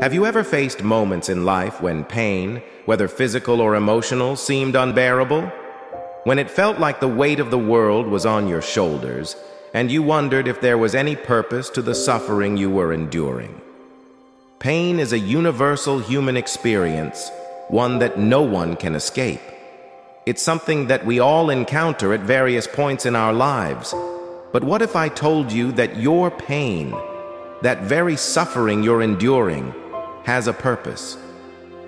Have you ever faced moments in life when pain, whether physical or emotional, seemed unbearable? When it felt like the weight of the world was on your shoulders, and you wondered if there was any purpose to the suffering you were enduring? Pain is a universal human experience, one that no one can escape. It's something that we all encounter at various points in our lives. But what if I told you that your pain, that very suffering you're enduring, has a purpose?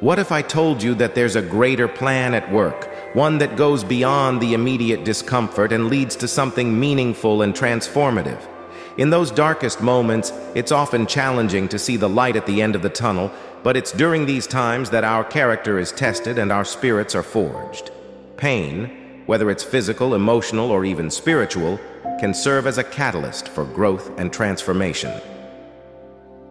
What if I told you that there's a greater plan at work, one that goes beyond the immediate discomfort and leads to something meaningful and transformative? In those darkest moments, it's often challenging to see the light at the end of the tunnel, but it's during these times that our character is tested and our spirits are forged. Pain, whether it's physical, emotional, or even spiritual, can serve as a catalyst for growth and transformation.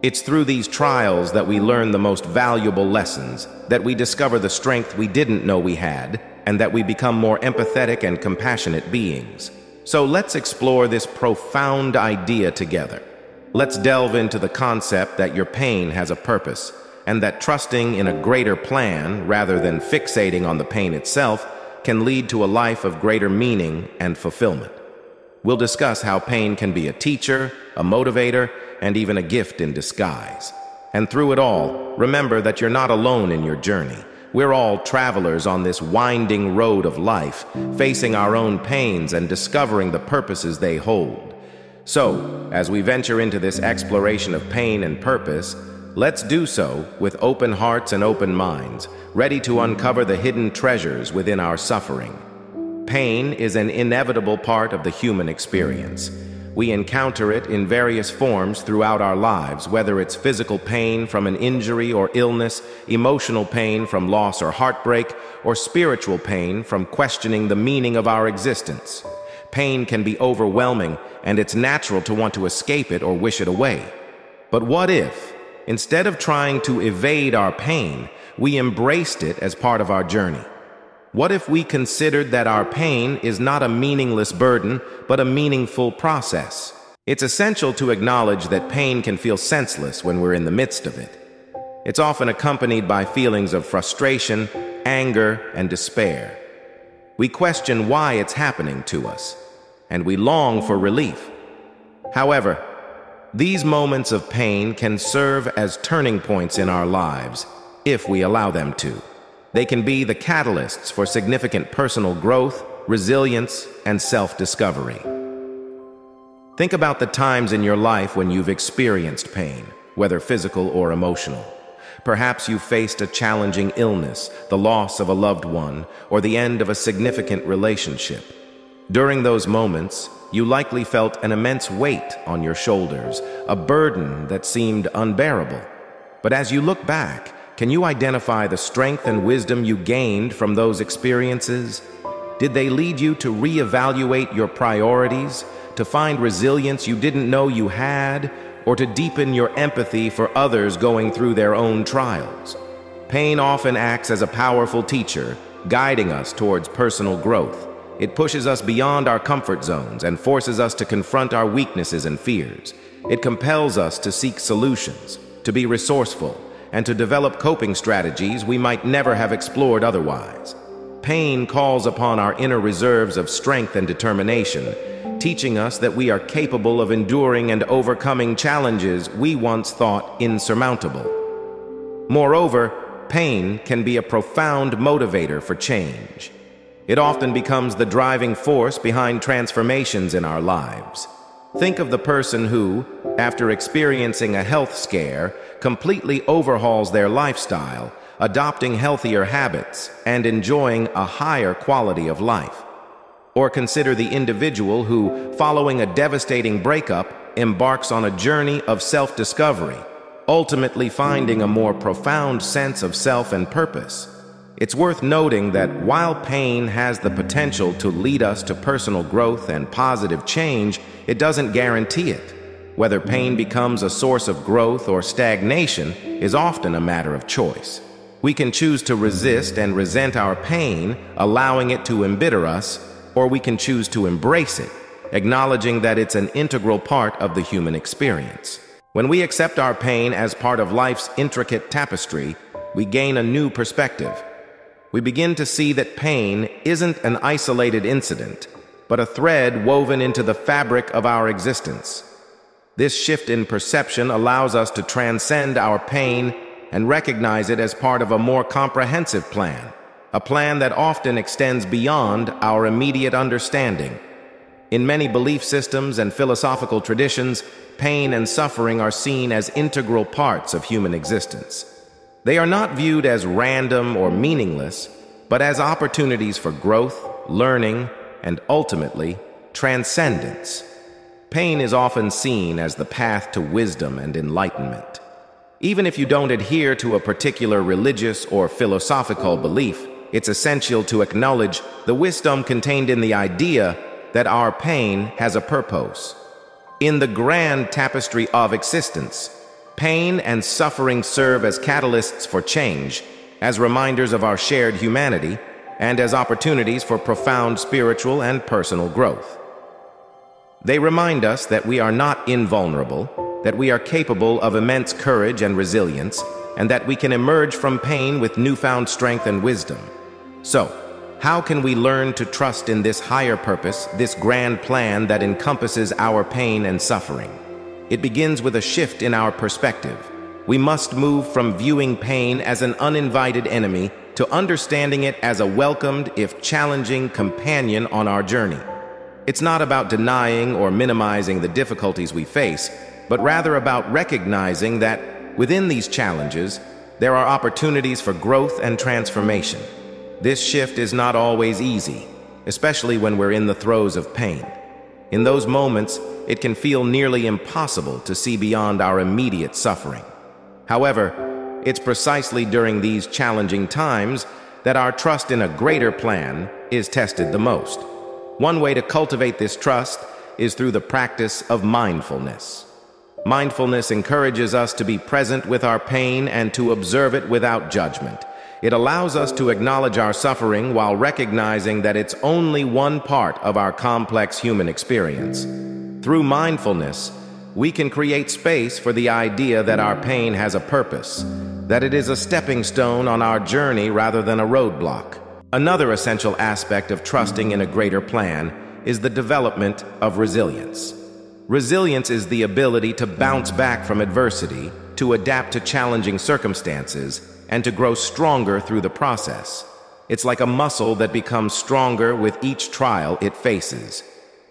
It's through these trials that we learn the most valuable lessons, that we discover the strength we didn't know we had, and that we become more empathetic and compassionate beings. So let's explore this profound idea together. Let's delve into the concept that your pain has a purpose, and that trusting in a greater plan, rather than fixating on the pain itself, can lead to a life of greater meaning and fulfillment. We'll discuss how pain can be a teacher, a motivator, and even a gift in disguise. And through it all, remember that you're not alone in your journey. We're all travelers on this winding road of life, facing our own pains and discovering the purposes they hold. So, as we venture into this exploration of pain and purpose, let's do so with open hearts and open minds, ready to uncover the hidden treasures within our suffering. Pain is an inevitable part of the human experience. We encounter it in various forms throughout our lives, whether it's physical pain from an injury or illness, emotional pain from loss or heartbreak, or spiritual pain from questioning the meaning of our existence. Pain can be overwhelming, and it's natural to want to escape it or wish it away. But what if, instead of trying to evade our pain, we embraced it as part of our journey? What if we considered that our pain is not a meaningless burden, but a meaningful process? It's essential to acknowledge that pain can feel senseless when we're in the midst of it. It's often accompanied by feelings of frustration, anger, and despair. We question why it's happening to us, and we long for relief. However, these moments of pain can serve as turning points in our lives if we allow them to. They can be the catalysts for significant personal growth, resilience, and self-discovery. Think about the times in your life when you've experienced pain, whether physical or emotional. Perhaps you faced a challenging illness, the loss of a loved one, or the end of a significant relationship. During those moments, you likely felt an immense weight on your shoulders, a burden that seemed unbearable. But as you look back, can you identify the strength and wisdom you gained from those experiences? Did they lead you to reevaluate your priorities, to find resilience you didn't know you had, or to deepen your empathy for others going through their own trials? Pain often acts as a powerful teacher, guiding us towards personal growth. It pushes us beyond our comfort zones and forces us to confront our weaknesses and fears. It compels us to seek solutions, to be resourceful, and to develop coping strategies we might never have explored otherwise. Pain calls upon our inner reserves of strength and determination, teaching us that we are capable of enduring and overcoming challenges we once thought insurmountable. Moreover, pain can be a profound motivator for change. It often becomes the driving force behind transformations in our lives. Think of the person who, after experiencing a health scare, completely overhauls their lifestyle, adopting healthier habits and enjoying a higher quality of life. Or consider the individual who, following a devastating breakup, embarks on a journey of self-discovery, ultimately finding a more profound sense of self and purpose. It's worth noting that while pain has the potential to lead us to personal growth and positive change, it doesn't guarantee it. Whether pain becomes a source of growth or stagnation is often a matter of choice. We can choose to resist and resent our pain, allowing it to embitter us, or we can choose to embrace it, acknowledging that it's an integral part of the human experience. When we accept our pain as part of life's intricate tapestry, we gain a new perspective. We begin to see that pain isn't an isolated incident, but a thread woven into the fabric of our existence. This shift in perception allows us to transcend our pain and recognize it as part of a more comprehensive plan, a plan that often extends beyond our immediate understanding. In many belief systems and philosophical traditions, pain and suffering are seen as integral parts of human existence. They are not viewed as random or meaningless, but as opportunities for growth, learning, and ultimately, transcendence. Pain is often seen as the path to wisdom and enlightenment. Even if you don't adhere to a particular religious or philosophical belief, it's essential to acknowledge the wisdom contained in the idea that our pain has a purpose. In the grand tapestry of existence, pain and suffering serve as catalysts for change, as reminders of our shared humanity, and as opportunities for profound spiritual and personal growth. They remind us that we are not invulnerable, that we are capable of immense courage and resilience, and that we can emerge from pain with newfound strength and wisdom. So, how can we learn to trust in this higher purpose, this grand plan that encompasses our pain and suffering? It begins with a shift in our perspective. We must move from viewing pain as an uninvited enemy to understanding it as a welcomed, if challenging, companion on our journey. It's not about denying or minimizing the difficulties we face, but rather about recognizing that within these challenges, there are opportunities for growth and transformation. This shift is not always easy, especially when we're in the throes of pain. In those moments, it can feel nearly impossible to see beyond our immediate suffering. However, it's precisely during these challenging times that our trust in a greater plan is tested the most. One way to cultivate this trust is through the practice of mindfulness. Mindfulness encourages us to be present with our pain and to observe it without judgment. It allows us to acknowledge our suffering while recognizing that it's only one part of our complex human experience. Through mindfulness, we can create space for the idea that our pain has a purpose, that it is a stepping stone on our journey rather than a roadblock. Another essential aspect of trusting in a greater plan is the development of resilience. Resilience is the ability to bounce back from adversity, to adapt to challenging circumstances, and to grow stronger through the process. It's like a muscle that becomes stronger with each trial it faces.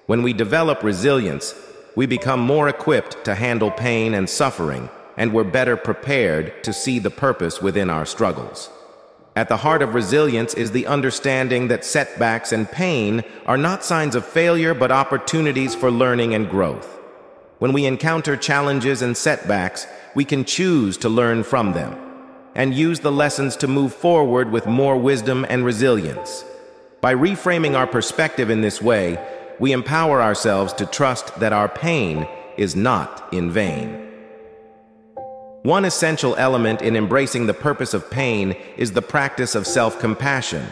When we develop resilience, we become more equipped to handle pain and suffering, and we're better prepared to see the purpose within our struggles. At the heart of resilience is the understanding that setbacks and pain are not signs of failure but opportunities for learning and growth. When we encounter challenges and setbacks, we can choose to learn from them and use the lessons to move forward with more wisdom and resilience. By reframing our perspective in this way, we empower ourselves to trust that our pain is not in vain. One essential element in embracing the purpose of pain is the practice of self-compassion.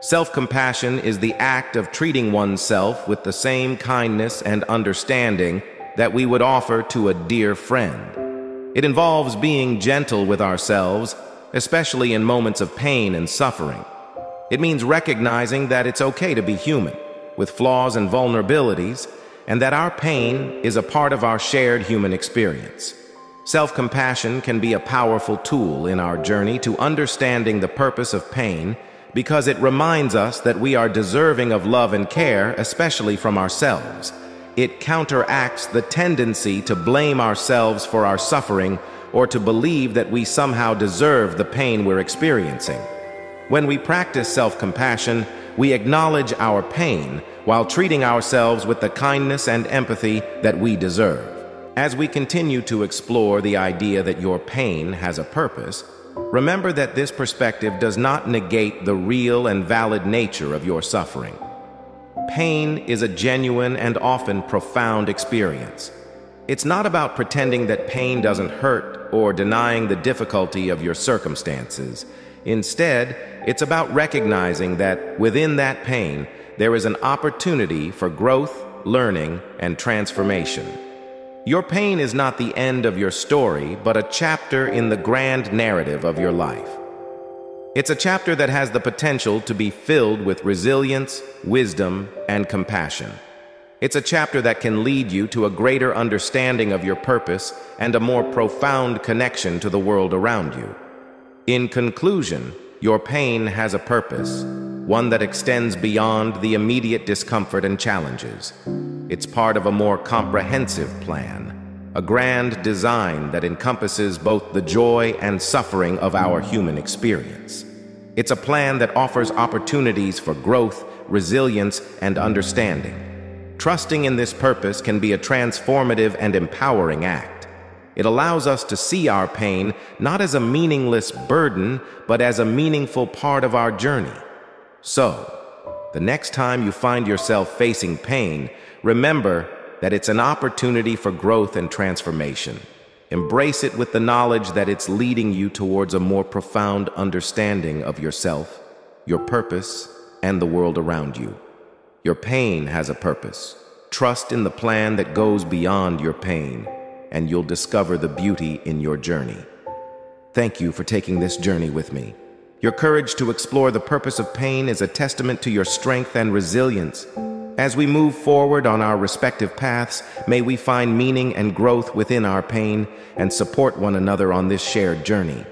Self-compassion is the act of treating oneself with the same kindness and understanding that we would offer to a dear friend. It involves being gentle with ourselves, especially in moments of pain and suffering. It means recognizing that it's okay to be human, with flaws and vulnerabilities, and that our pain is a part of our shared human experience. Self-compassion can be a powerful tool in our journey to understanding the purpose of pain because it reminds us that we are deserving of love and care, especially from ourselves. It counteracts the tendency to blame ourselves for our suffering or to believe that we somehow deserve the pain we're experiencing. When we practice self-compassion, we acknowledge our pain while treating ourselves with the kindness and empathy that we deserve. As we continue to explore the idea that your pain has a purpose, remember that this perspective does not negate the real and valid nature of your suffering. Pain is a genuine and often profound experience. It's not about pretending that pain doesn't hurt or denying the difficulty of your circumstances. Instead, it's about recognizing that within that pain, there is an opportunity for growth, learning, and transformation. Your pain is not the end of your story, but a chapter in the grand narrative of your life. It's a chapter that has the potential to be filled with resilience, wisdom, and compassion. It's a chapter that can lead you to a greater understanding of your purpose and a more profound connection to the world around you. In conclusion, your pain has a purpose, one that extends beyond the immediate discomfort and challenges. It's part of a more comprehensive plan, a grand design that encompasses both the joy and suffering of our human experience. It's a plan that offers opportunities for growth, resilience, and understanding. Trusting in this purpose can be a transformative and empowering act. It allows us to see our pain not as a meaningless burden, but as a meaningful part of our journey. So, the next time you find yourself facing pain, remember that it's an opportunity for growth and transformation. Embrace it with the knowledge that it's leading you towards a more profound understanding of yourself, your purpose, and the world around you. Your pain has a purpose. Trust in the plan that goes beyond your pain, and you'll discover the beauty in your journey. Thank you for taking this journey with me. Your courage to explore the purpose of pain is a testament to your strength and resilience. As we move forward on our respective paths, may we find meaning and growth within our pain and support one another on this shared journey.